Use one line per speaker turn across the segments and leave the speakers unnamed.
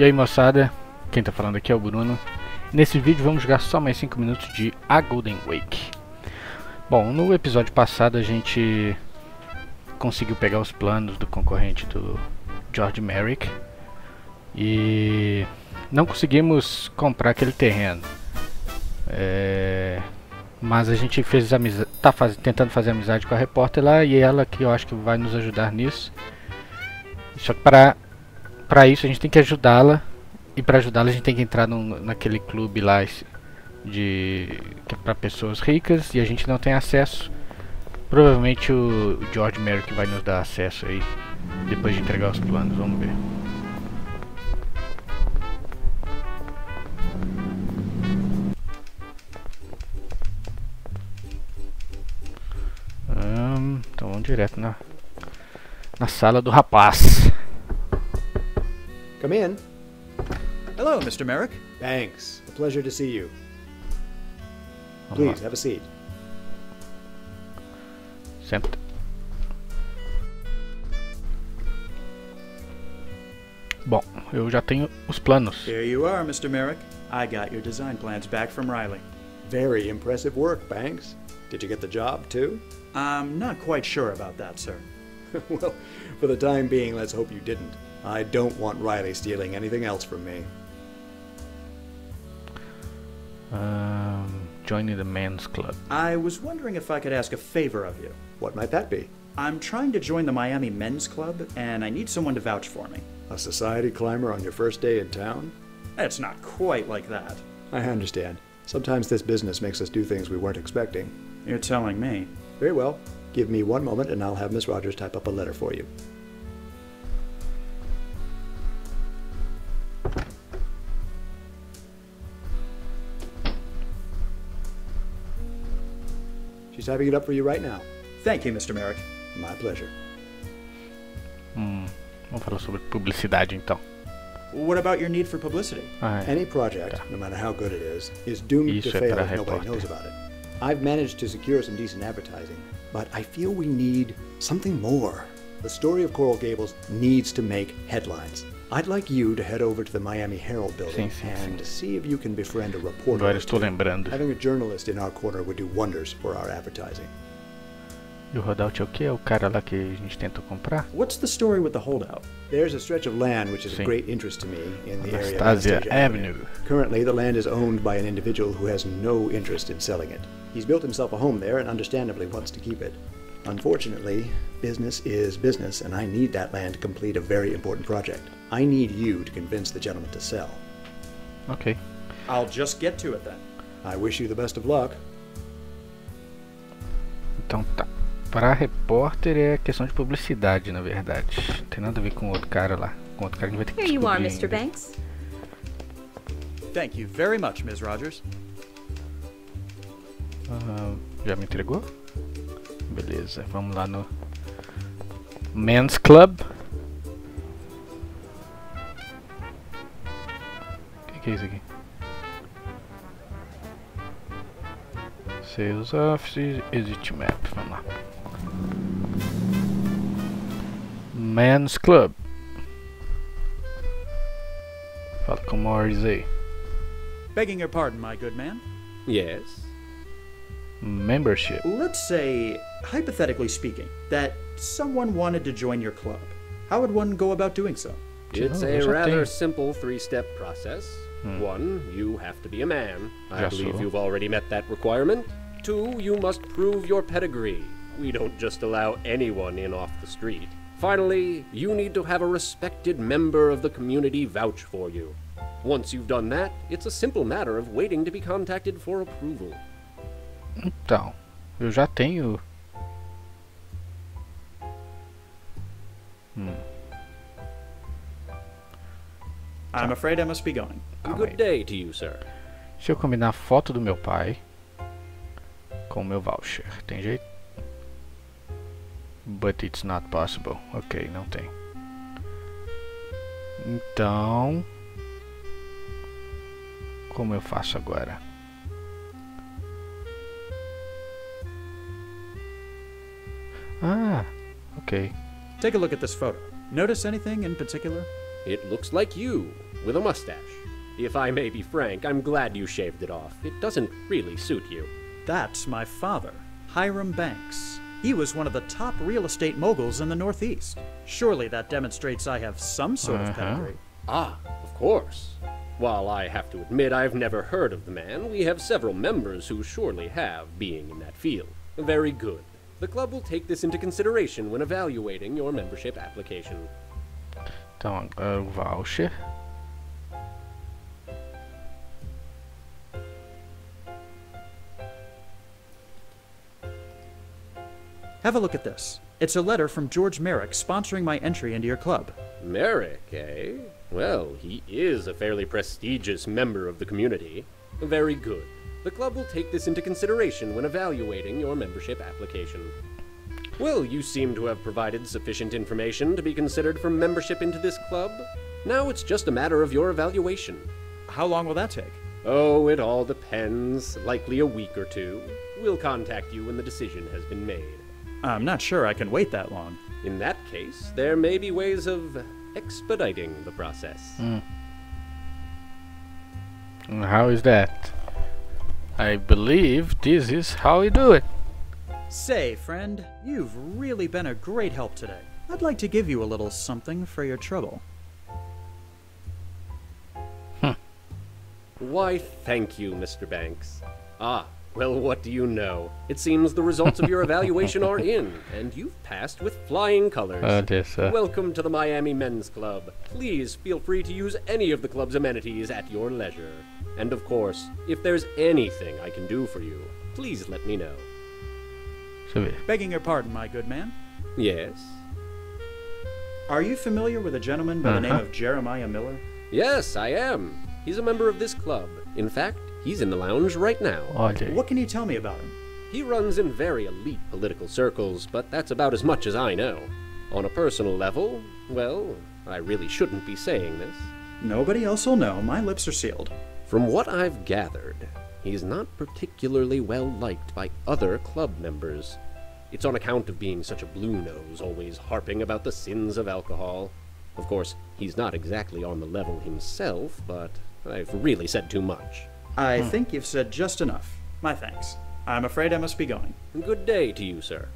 E aí moçada, quem tá falando aqui é o Bruno. Nesse vídeo vamos jogar só mais 5 minutos de A Golden Wake. Bom, no episódio passado a gente conseguiu pegar os planos do concorrente do George Merrick e não conseguimos comprar aquele terreno. É... Mas a gente fez amizade, tá faz... tentando fazer amizade com a repórter lá e ela que eu acho que vai nos ajudar nisso. Só que para para isso a gente tem que ajudá-la e para ajudá-la a gente tem que entrar naquele clube lá de que é para pessoas ricas e a gente não tem acesso. Provavelmente o, o George Merrick vai nos dar acesso aí depois de entregar os planos, vamos ver. Hum, então vamos direto na, na sala do rapaz.
Come in.
Hello, Mr. Merrick.
Thanks. A pleasure to see you. Please, have a seat.
Senta. Bom, eu já tenho os planos.
Here you are, Mr. Merrick. I got your design plans back from Riley.
Very impressive work, Banks. Did you get the job, too?
I'm not quite sure about that, sir.
well, for the time being, let's hope you didn't. I don't want Riley stealing anything else from me.
Um, joining the men's club.
I was wondering if I could ask a favor of you.
What might that be?
I'm trying to join the Miami Men's Club, and I need someone to vouch for me.
A society climber on your first day in town?
It's not quite like that.
I understand. Sometimes this business makes us do things we weren't expecting.
You're telling me.
Very well. Give me one moment and I'll have Miss Rogers type up a letter for you. Typing it up for you right now.
Thank you, Mr. Merrick.
My pleasure.
Hum, vamos falar sobre publicidade então.
What about your need for publicity?
Ah, é.
Any project, no matter how good it is, is doomed
Isso
to
é
fail
pra
if nobody
repórter.
knows about it. I've managed to secure some decent advertising, but I feel we need something more. The story of Coral Gables needs to make headlines. I'd like you to head over to the Miami Herald building
Sim, sim,
and
sim.
see if you can befriend a reporter.
Agora
or
estou lembrando.
Having a journalist in our corner would do wonders for our advertising.
E o Rodaut é o que? É o cara lá que a gente tentou comprar?
What's the story with the holdout?
There's a stretch of land which is
Sim.
of great interest to me in the area of
Anastasia
Anastasia
Avenue.
Currently, the land is owned by an individual who has no interest in selling it. He's built himself a home there and understandably wants to keep it. Unfortunately, business is business, and I need that land to complete a very important project. I need you to convince the gentleman to sell.
Ok.
I'll just get to it then.
I wish you the best of luck.
Então tá. Pra repórter é questão de publicidade, na verdade. Não tem nada a ver com outro cara lá. Com outro cara a gente vai ter que
Here you are, Mr. Banks.
Thank you very much, Ms. Rogers.
Ah, já me entregou? Beleza, vamos lá no Men's Club. O que, que é isso aqui? Sales Office, Exit Map, vamos lá. Men's Club. Fala com o aí.
Begging your pardon, my good man.
Yes.
Membership.
Let's say, hypothetically speaking, that someone wanted to join your club. How would one go about doing so?
It's
Oh,
a rather simple three step process. Hmm. One, you have to be a man. I
Yes,
believe
sir.
you've already met that requirement. Two, you must prove your pedigree. We don't just allow anyone in off the street. Finally, you need to have a respected member of the community vouch for you. Once you've done that, it's a simple matter of waiting to be contacted for approval.
Então, eu já tenho. Hum,
I'm afraid I must be going.
calma
Good
aí.
day to you, sir.
Se eu combinar a foto do meu pai com o meu voucher, tem jeito? But it's not possible. Ok, não tem. Então. Como eu faço agora? Ah, ok.
Take a look at this photo. Notice anything in particular?
It looks like you, with a mustache. If I may be frank, I'm glad you shaved it off. It doesn't really suit you.
That's my father, Hiram Banks. He was one of the top real estate moguls in the Northeast. Surely that demonstrates I have some sort of
Uh-huh.
pedigree.
Ah, of course. While I have to admit I've never heard of the man, we have several members who surely have, being in that field. Very good. The club will take this into consideration when evaluating your membership application.
Então, agora o voucher.
Have a look at this. It's a letter from George Merrick sponsoring my entry into your club.
Merrick, eh? Well, he is a fairly prestigious member of the community. Very good. The club will take this into consideration when evaluating your membership application. Well, you seem to have provided sufficient information to be considered for membership into this club. Now it's just a matter of your evaluation.
How long will that take?
Oh, it all depends. Likely a week or two. We'll contact you when the decision has been made.
I'm not sure I can wait that long.
In that case, there may be ways of expediting the process.
And How is that? I believe this is how we do it.
Say, friend, you've really been a great help today. I'd like to give you a little something for your trouble. Huh.
Why, thank you, Mr. Banks. Ah, well, what do you know? It seems the results of your evaluation are in, and you've passed with flying colors.
Oh, this, uh,
Welcome to the Miami Men's Club. Please feel free to use any of the club's amenities at your leisure. And of course, if there's anything I can do for you, please let me know.
Deixa.
Begging your pardon, my good man.
Yes?
Are you familiar with a gentleman by the name
Uh-huh.
of Jeremiah Miller?
Yes, I am. He's a member of this club. In fact, he's in the lounge right now.
Olha aí.
What can you tell me about him?
He runs in very elite political circles, but that's about as much as I know. On a personal level, well, I really shouldn't be saying this.
Nobody else will know. My lips are sealed.
From what I've gathered, he's not particularly well liked by other club members. It's on account of being such a blue nose, always harping about the sins of alcohol. Of course, he's not exactly on the level himself, but I've really said too much.
I hmm. think you've said just enough. My thanks. I'm afraid I must be going.
Good day to you, sir.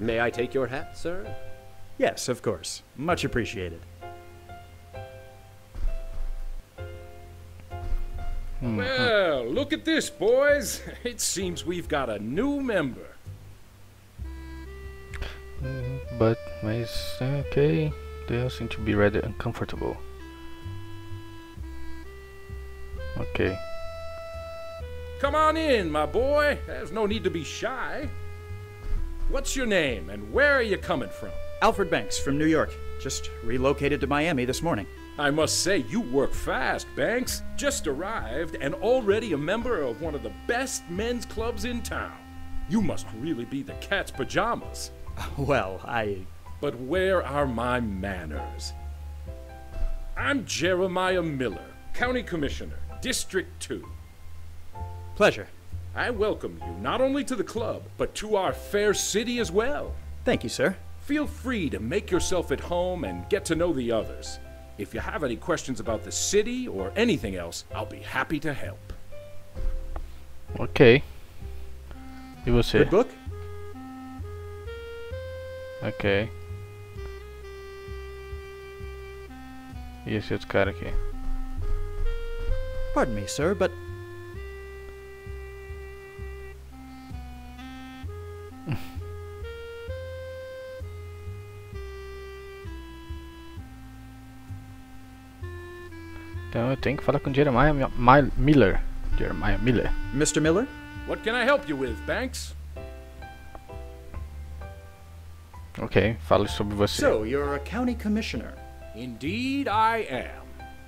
May I take your hat, sir?
Yes, of course. Much appreciated. Hmm.
Well, look at this, boys. It seems we've got a new member.
Hmm, but, mas, okay. They all seem to be rather uncomfortable. Okay.
Come on in, my boy. There's no need to be shy. What's your name and where are you coming from?
Alfred Banks from New York. Just relocated to Miami this morning.
I must say, you work fast, Banks. Just arrived and already a member of one of the best men's clubs in town. You must really be the cat's pajamas.
Well, I.
But where are my manners? I'm Jeremiah Miller, County Commissioner, District 2.
Pleasure.
I welcome you not only to the club, but to our fair city as well.
Thank you, sir.
Feel free to make yourself at home and get to know the others. If you have any questions about the city or anything else, I'll be happy to help.
Ok. E você?
Good book?
Ok. Esse outro cara aqui?
Pardon me, sir, but
Então eu tenho que falar com Jeremiah Mi- Mi- Miller. Jeremiah Miller.
Mr. Miller?
What can I help you with, Banks?
Ok, fale sobre você.
So, you're a county commissioner.
Indeed, I am.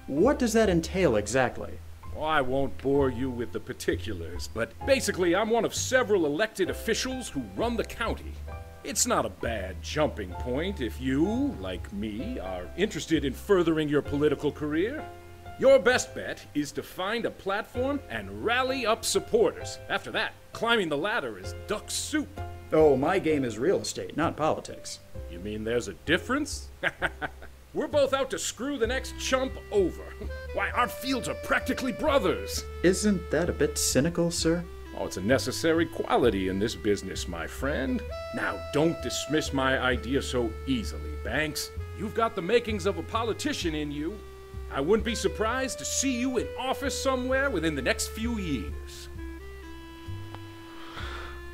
What does that entail exactly?
Well, I won't bore you with the particulars, but basically, I'm one of several elected officials who run the county. It's not a bad jumping point if you, like me, are interested in furthering your political career. Your best bet is to find a platform and rally up supporters. After that, climbing the ladder is duck soup.
Oh, my game is real estate, not politics.
You mean there's a difference? We're both out to screw the next chump over. Why, our fields are practically brothers.
Isn't that a bit cynical, sir?
Oh, it's a necessary quality in this business, my friend. Now, don't dismiss my idea so easily, Banks. You've got the makings of a politician in you. I wouldn't be surprised to see you in office somewhere within the next few years.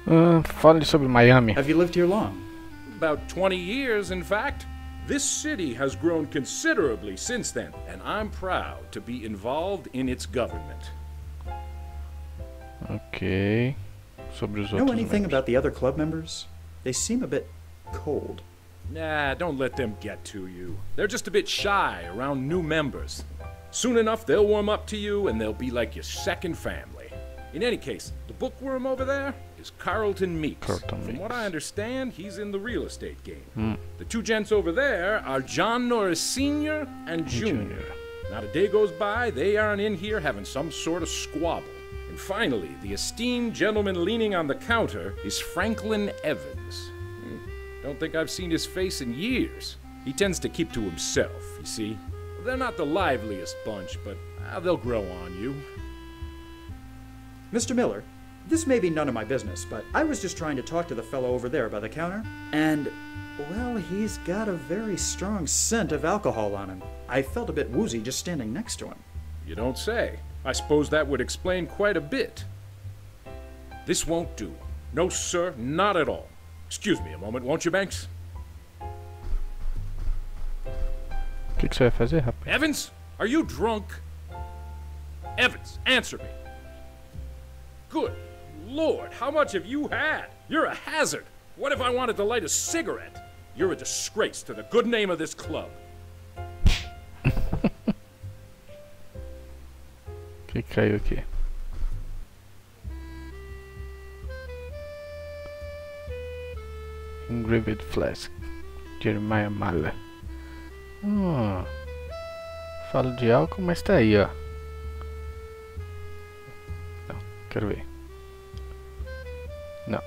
Ah, fale sobre Miami.
Have you lived here long?
About 20 years, in fact. This city has grown considerably since then, and I'm proud to be involved in its government.
Ok. Sobre os
Know anything
membros.
about the other club members? They seem a bit cold.
Nah, don't let them get to you. They're just a bit shy around new members. Soon enough, they'll warm up to you and they'll be like your second family. In any case, the bookworm over there is Carlton Meeks.
Carlton
From what I understand, he's in the real estate game. Hmm. The two gents over there are John Norris Sr. and. Jr.. Not a day goes by, they aren't in here having some sort of squabble. And finally, the esteemed gentleman leaning on the counter is Franklin Evans. Don't think I've seen his face in years. He tends to keep to himself, you see. They're not the liveliest bunch, but ah, they'll grow on you.
Mr. Miller, this may be none of my business, but I was just trying to talk to the fellow over there by the counter, and, well, he's got a very strong scent of alcohol on him. I felt a bit woozy just standing next to him.
You don't say. I suppose that would explain quite a bit. This won't do. No, sir, not at all. Excuse me a moment, won't you, Banks?
O que, que você vai fazer, rapaz?
Evans, are you drunk? Evans, answer me. Good Lord, how much have you had? You're a hazard. What if I wanted to light a cigarette? You're a disgrace to the good name of this club.
O que, que caiu aqui? Engraved Flask. Jeremiah Mala. Hum. Falo de álcool, mas tá aí, ó. Não, quero ver. Não.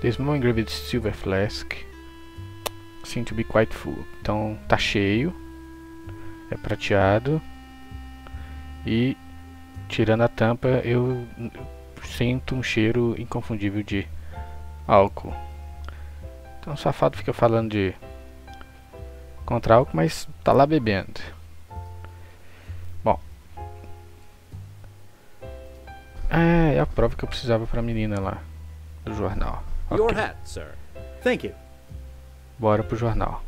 The small engraved silver flask seem to be quite full. Então tá cheio. É prateado. E tirando a tampa, eu sinto um cheiro inconfundível de álcool. Então o safado fica falando de contra álcool, mas tá lá bebendo. Bom. É, é a prova que eu precisava pra menina lá do jornal.
Your
Ok,
hat, sir.
Thank you.
bora pro jornal.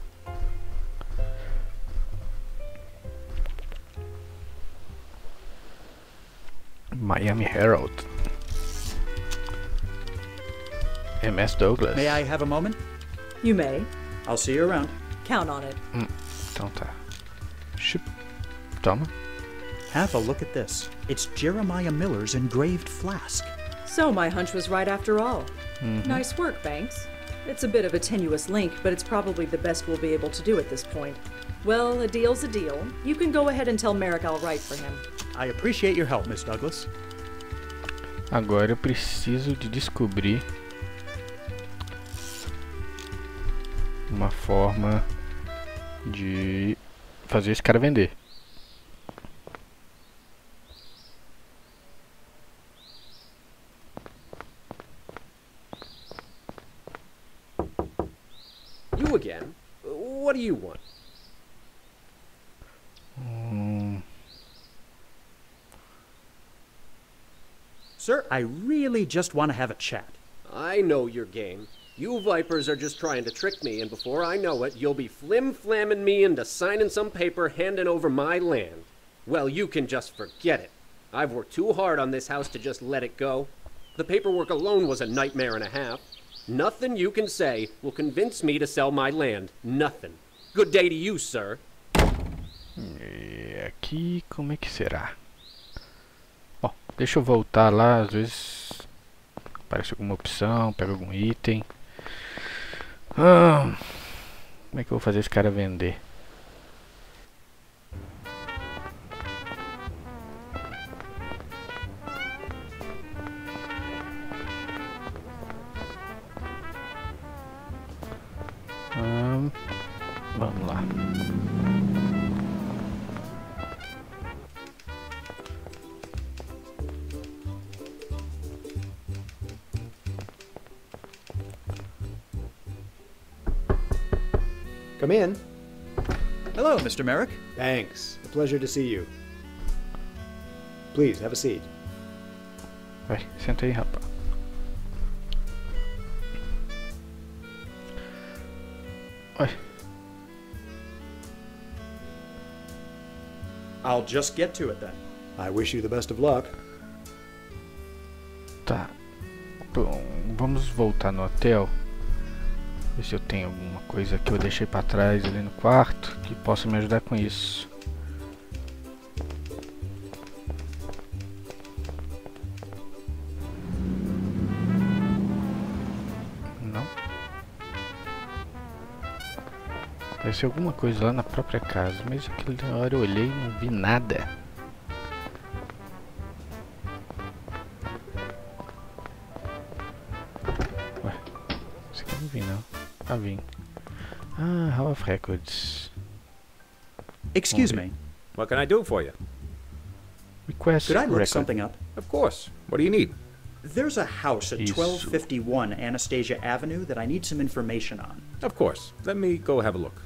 Miami Herald. MS Douglas.
May I have a moment?
You may.
I'll see you around.
Count on it.
Então tá. Chup. Toma.
Have a look at this. It's Jeremiah Miller's engraved flask.
So my hunch was right after all. Mm-hmm. Nice work, Banks. It's a bit of a tenuous link, but it's probably the best we'll be able to do at this point. Well, a deal's a deal. You can go ahead and tell Merrick I'll write for him.
I appreciate your help, Miss Douglas.
Agora eu preciso de descobrir uma forma de fazer esse cara vender.
You again? What do you want?
Hum,
Sir, I really just want to have a chat.
I know your game. You vipers are just trying to trick me, and before I know it, you'll be flim flamming me into signing some paper handing over my land. Well, you can just forget it. I've worked too hard on this house to just let it go. The paperwork alone was a nightmare and a half. Nothing you can say will convince me to sell my land. Nothing. Good day to you, sir.
e aqui como é que será? Deixa eu voltar lá, às vezes aparece alguma opção, pega algum item. Ah, como é que eu vou fazer esse cara vender? Ahn, Vamos lá.
Come in.
Hello, Mr. Merrick.
Thanks. A pleasure to see you. Please, have a seat.
Vai, senta aí, rapaz. Oi,
I'll just get to it then.
I wish you the best of luck.
tá. Bom, vamos voltar no hotel. Ver se eu tenho alguma coisa que eu deixei pra trás ali no quarto que possa me ajudar com isso. Não. Ser alguma coisa lá na própria casa, mas aquela hora eu olhei e não vi nada. Não. Ah, vim. Hall of Records.
Excuse
Okay.
me.
What can I do for you?
Request
Could I look
record.
something up?
Of course. What do you need?
There's a house at
Isso.
1251 Anastasia Avenue that I need some information on.
Of course. Let me go have a look.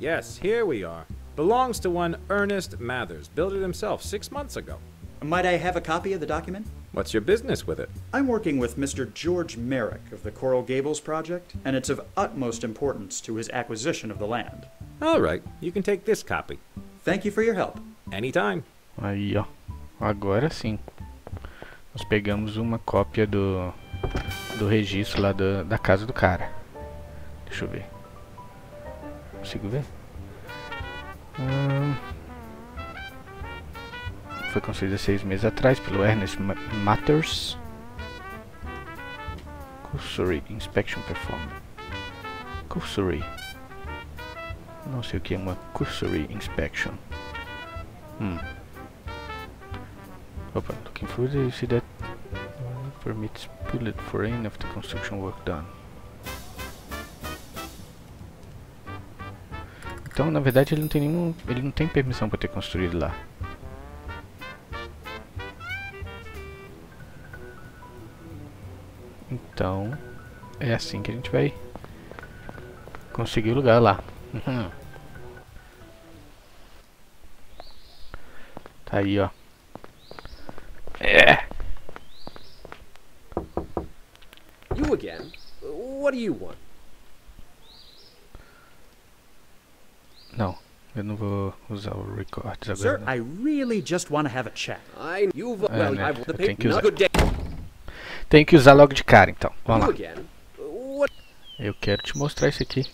Yes, here we are. Belongs to one Ernest Mathers. Built it himself six months ago.
Might I have a copy of the document?
What's your business with it?
I'm working with Mr. George Merrick of the Coral Gables project, and it's of utmost importance to his acquisition of the land.
All right, you can take this copy.
Thank you for your help.
Anytime.
Aí, ó. Agora sim. Nós pegamos uma cópia do do registro lá da, da casa do cara. Deixa eu ver. Consigo ver? Hum, foi construída seis meses atrás pelo Ernest Ma- Matters. Cursory Inspection Performed. Cursory. Não sei o que é uma Cursory Inspection. Hmm. Open. Looking for the see that permits bullet for any of the construction work done. Então, na verdade, ele não tem nenhum, ele não tem permissão para ter construído lá. Então, é assim que a gente vai conseguir o lugar lá. Uhum. Tá aí, ó. É.
You again? What do you want?
Não, eu não vou usar o records agora.
Sir,
não.
I really just want to have a chat.
I you've
Uh,
well,
no,
I've the paper.
you-
good day.
Tem que usar logo de cara, então. Vamos lá. Eu quero te mostrar isso aqui.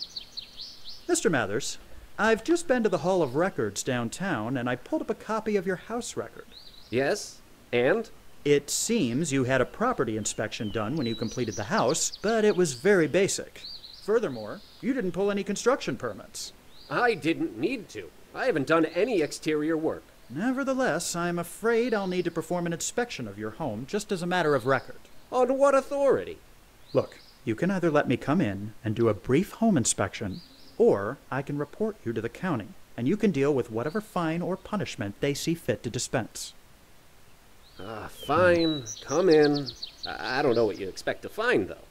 Mr. Mathers, I've just been to the Hall of Records downtown, and I pulled up a copy of your house record.
Yes. And
It seems you had a property inspection done when you completed the house, but it was very basic. Furthermore, you didn't pull any construction permits.
I didn't need to. I haven't done any exterior work.
Nevertheless, I'm afraid I'll need to perform an inspection of your home just as a matter of record.
On what authority?
Look, you can either let me come in and do a brief home inspection, or I can report you to the county, and you can deal with whatever fine or punishment they see fit to dispense.
Ah, fine. Come in. I I don't know what you expect to find, though.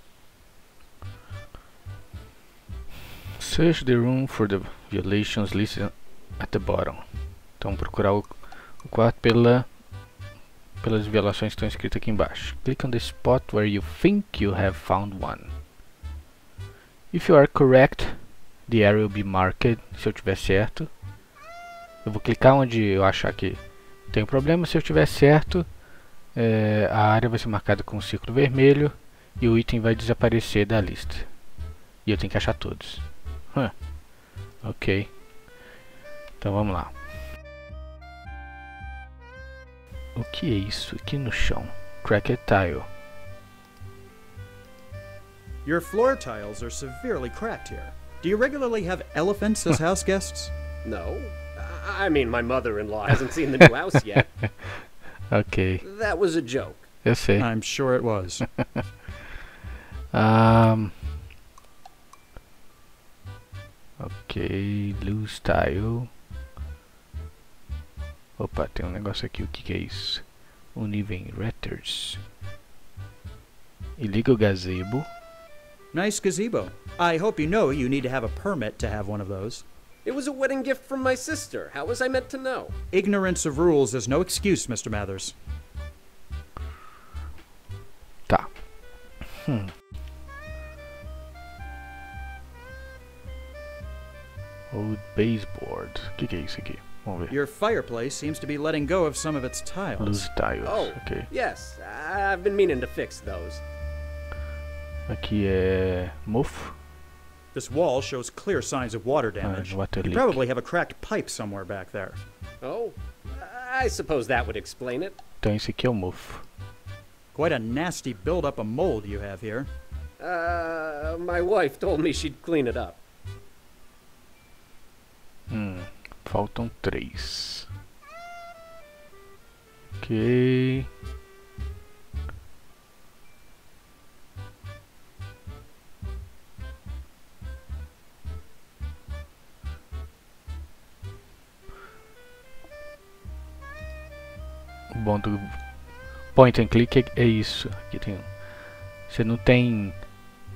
Search the room for the violations listed at the bottom. Então procurar o, o quarto pela pelas violações que estão escritas aqui embaixo. Click on the spot where you think you have found one. If you are correct, the area will be marked. Se eu tiver certo, eu vou clicar onde eu achar que tem um problema. Se eu tiver certo, eh, a área vai ser marcada com um círculo vermelho e o item vai desaparecer da lista. E eu tenho que achar todos. Huh. Ok. Então vamos lá. O que é isso aqui no chão? Cracked é tile.
Your floor tiles are severely cracked here. Do you regularly have elephants as house guests?
No. I mean, my mother-in-law hasn't seen the new house yet.
okay.
That was a joke.
Eu sei.
I'm sure it was.
um, okay, loose tile. Opa, tem um negócio aqui, o que, que é isso? Uneven Retters. E liga o gazebo.
Nice gazebo. I hope you know you need to have a permit to have one of those.
It was a wedding gift from my sister. How was I meant to know?
Ignorance of rules is no excuse, Mr. Mathers.
Tá. Hum. Old baseboard. O que, que é isso aqui? Vamos.
Your fireplace seems to be letting go of some of its tiles.
Loose tiles.
Oh,
Ok.
yes. I've been meaning to fix those.
Aqui é mofo.
This wall shows clear signs of water damage.
water
you
leak.
probably have a cracked pipe somewhere back there.
Oh, I suppose that would explain it.
Então esse aqui é o mofo.
Quite a nasty buildup of mold you have here.
Uh, my wife told me she'd clean it up.
Hum, faltam três. Ok. O bom do point and click é, é isso. Aqui tem. Você não tem.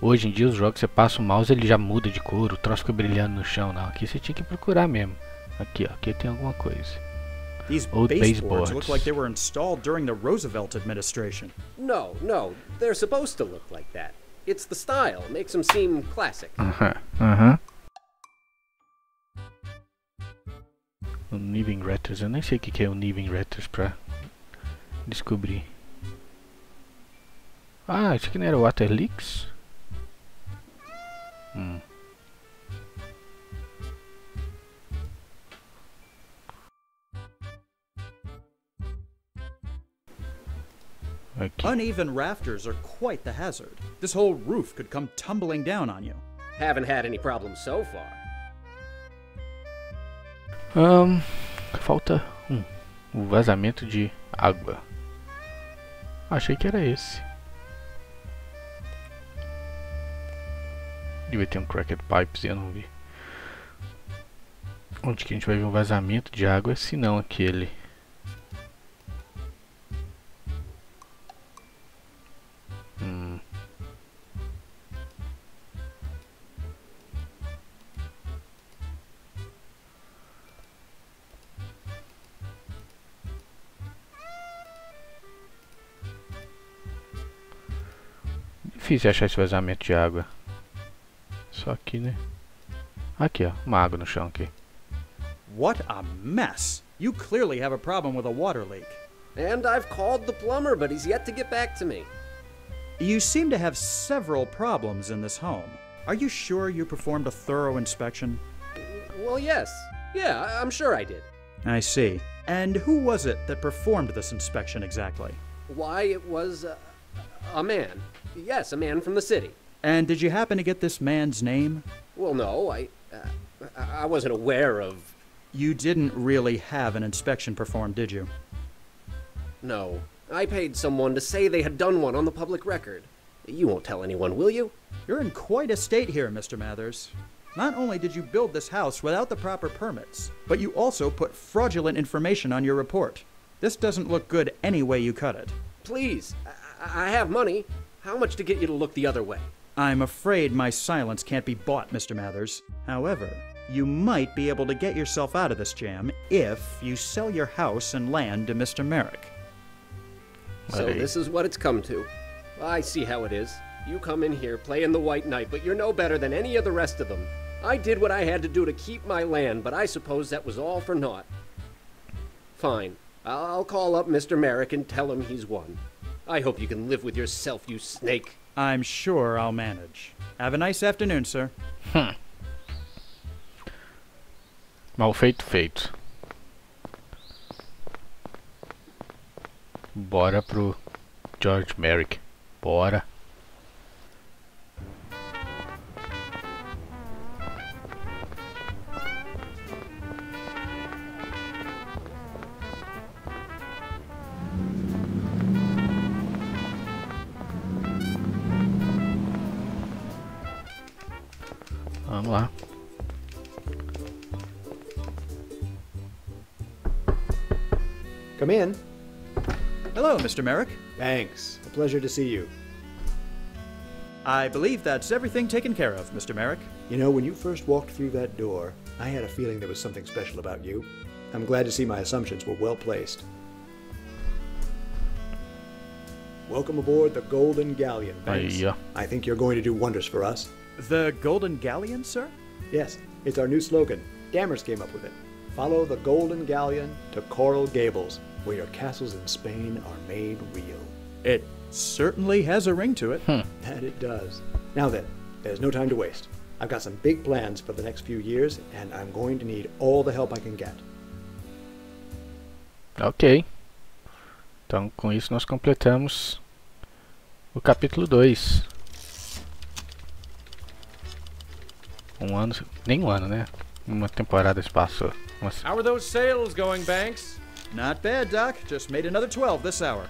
Hoje em dia os jogos você passa o mouse ele já muda de cor, o troço fica brilhando no chão, não. Aqui você tinha que procurar mesmo. Aqui, ó, aqui tem alguma coisa.
These
Old
baseboards look
baseboards.
like they were installed during the Roosevelt administration.
No, no, they're supposed to look like that. It's the style, makes them seem classic.
Aham, aham. O Niving Retters, eu nem sei o que é o Niving Retters pra descobrir. Ah, isso aqui não era o Water Leaks?
Uneven rafters are quite the hazard. This whole roof could come tumbling down on you.
Haven't had any problems so far.
Ahn, falta um. O vazamento de água. Achei que era esse. Devia ter um cracked pipes e eu não vi. Onde que a gente vai ver um vazamento de água se não aquele? Difícil achar esse vazamento de água. Só aqui, né? Aqui, ó. Uma água no chão aqui.
What a mess! You clearly have a problem with a water leak.
And I've called the plumber, but he's yet to get back to me.
You seem to have several problems in this home. Are you sure you performed a thorough inspection?
Well, yes. Yeah, I- I'm sure I did.
I see. And who was it that performed this inspection exactly?
Why, it was uh, a man. Yes, a man from the city.
And did you happen to get this man's name?
Well, no, I, uh, I wasn't aware of.
You didn't really have an inspection performed, did you?
No, I paid someone to say they had done one on the public record. You won't tell anyone, will you?
You're in quite a state here, Mr. Mathers. Not only did you build this house without the proper permits, but you also put fraudulent information on your report. This doesn't look good any way you cut it.
Please, I, I have money. How much to get you to look the other way?
I'm afraid my silence can't be bought, Mr. Mathers. However, you might be able to get yourself out of this jam if you sell your house and land to Mr. Merrick.
So
Hey.
this is what it's come to. I see how it is. You come in here playing the White Knight, but you're no better than any of the rest of them. I did what I had to do to keep my land, but I suppose that was all for naught. Fine. I'll call up Mr. Merrick and tell him he's won. I hope you can live with yourself, you snake.
I'm sure I'll manage. Have a nice afternoon, sir. Hmm.
Mal feito, feito. Bora pro George Merrick. Bora.
Mr. Merrick.
Thanks. A pleasure to see you.
I believe that's everything taken care of, Mr. Merrick.
You know, when you first walked through that door, I had a feeling there was something special about you. I'm glad to see my assumptions were well placed. Welcome aboard the Golden Galleon, Banks.
Aí, ó.
I think you're going to do wonders for us.
The Golden Galleon, sir?
Yes, it's our new slogan. Dammers came up with it. Follow the Golden Galleon to Coral Gables, where your castles in Spain are made real.
It certainly has a ring to it.
That it does. Now then, there's no time to waste. I've got some big plans for the next few years, and I'm going to need all the help I can get.
Ok. Então, com isso, nós completamos o capítulo 2. Um ano, nem um ano, né? Uma temporada se passou. Uma
How are those sales going, Banks?
Not bad, Doc. Just made another 12 this hour.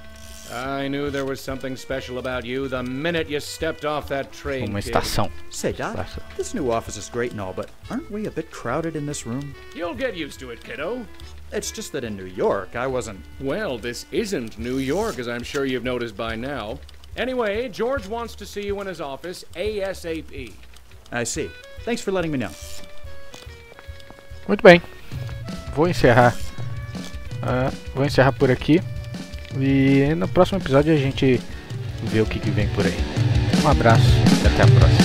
I knew there was something special about you the minute you stepped off that train.
uma
kid.
estação.
Say, Doc,
Special.
this new office is great and all, but aren't we a bit crowded in this room?
You'll get used to it, kiddo.
It's just that in New York, I wasn't.
Well, this isn't New York, as I'm sure you've noticed by now. Anyway, George wants to see you in his office ASAP.
I see. Thanks for letting me know.
Muito bem. Vou encerrar. Ah, vou encerrar por aqui. E no próximo episódio a gente vê o que, que vem por aí. Um abraço e até a próxima.